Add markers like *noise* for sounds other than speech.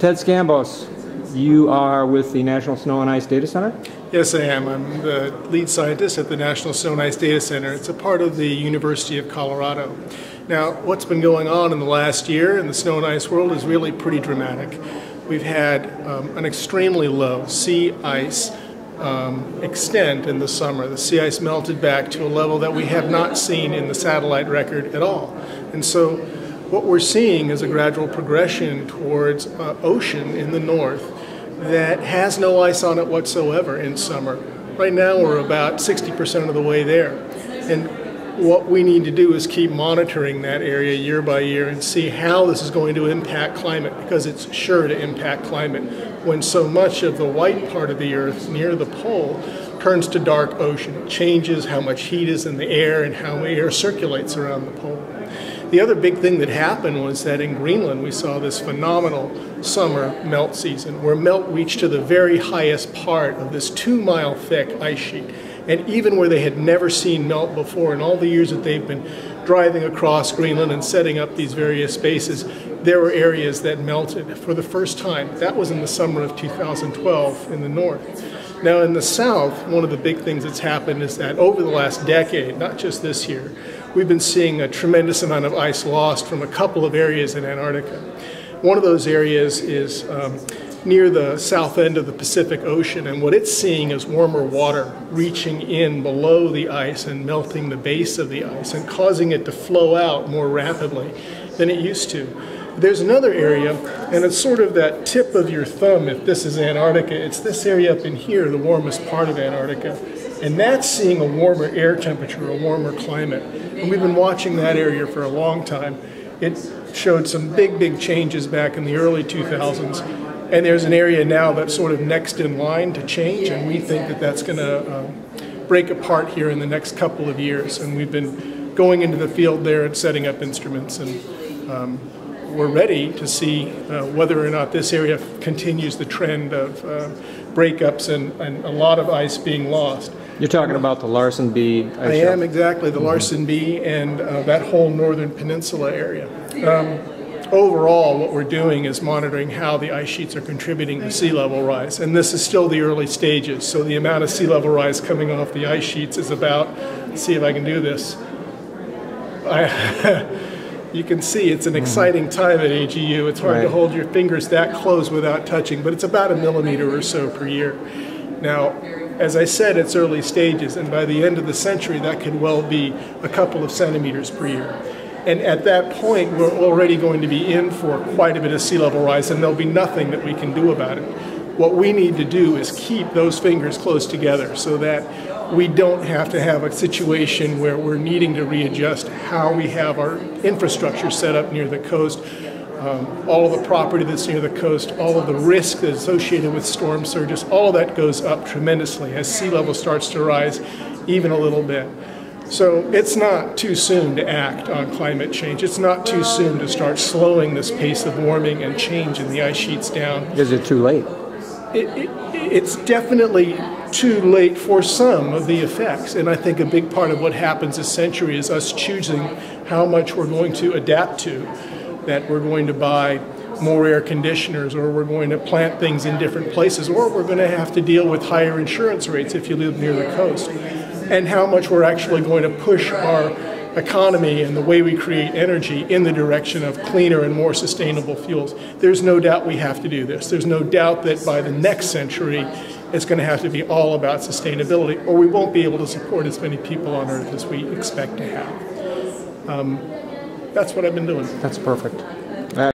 Ted Scambos, you are with the National Snow and Ice Data Center? Yes, I am. I'm the lead scientist at the National Snow and Ice Data Center. It's a part of the University of Colorado. Now, what's been going on in the last year in the snow and ice world is really pretty dramatic. We've had um, an extremely low sea ice um, extent in the summer. The sea ice melted back to a level that we have not seen in the satellite record at all. And so what we're seeing is a gradual progression towards uh, ocean in the north that has no ice on it whatsoever in summer. Right now we're about 60% of the way there. And what we need to do is keep monitoring that area year by year and see how this is going to impact climate because it's sure to impact climate when so much of the white part of the earth near the pole turns to dark ocean. It changes how much heat is in the air and how air circulates around the pole. The other big thing that happened was that in Greenland we saw this phenomenal summer melt season where melt reached to the very highest part of this two mile thick ice sheet. And even where they had never seen melt before in all the years that they've been driving across Greenland and setting up these various spaces, there were areas that melted for the first time. That was in the summer of 2012 in the north. Now, in the south, one of the big things that's happened is that over the last decade, not just this year, we've been seeing a tremendous amount of ice lost from a couple of areas in Antarctica. One of those areas is um, near the south end of the Pacific Ocean, and what it's seeing is warmer water reaching in below the ice and melting the base of the ice and causing it to flow out more rapidly than it used to. There's another area, and it's sort of that tip of your thumb if this is Antarctica. It's this area up in here, the warmest part of Antarctica. And that's seeing a warmer air temperature, a warmer climate. And we've been watching that area for a long time. It showed some big, big changes back in the early 2000s. And there's an area now that's sort of next in line to change, and we think that that's going to um, break apart here in the next couple of years. And we've been going into the field there and setting up instruments and um, we're ready to see uh, whether or not this area continues the trend of uh, breakups and, and, a lot of ice being lost. You're talking about the Larsen B ice I am, exactly, the mm -hmm. Larsen B and uh, that whole northern peninsula area. Um, overall, what we're doing is monitoring how the ice sheets are contributing to sea level rise. And this is still the early stages, so the amount of sea level rise coming off the ice sheets is about, see if I can do this. I *laughs* you can see it's an mm-hmm. exciting time at AGU. It's hard right. to hold your fingers that close without touching, but it's about a millimeter or so per year. Now, as I said, it's early stages, and by the end of the century, that could well be a couple of centimeters per year. And at that point, we're already going to be in for quite a bit of sea level rise, and there'll be nothing that we can do about it. What we need to do is keep those fingers close together so that we don't have to have a situation where we're needing to readjust how we have our infrastructure set up near the coast, um, all of the property that's near the coast, all of the risk that's associated with storm surges, all of that goes up tremendously as sea level starts to rise even a little bit. So it's not too soon to act on climate change. It's not too soon to start slowing this pace of warming and change in the ice sheets down. Is it too late? It, it, it's definitely too late for some of the effects. And I think a big part of what happens this century is us choosing how much we're going to adapt to. That we're going to buy more air conditioners, or we're going to plant things in different places, or we're going to have to deal with higher insurance rates if you live near the coast. And how much we're actually going to push our economy and the way we create energy in the direction of cleaner and more sustainable fuels. There's no doubt we have to do this. There's no doubt that by the next century, it's going to have to be all about sustainability, or we won't be able to support as many people on Earth as we expect to have. Um, that's what I've been doing. That's perfect.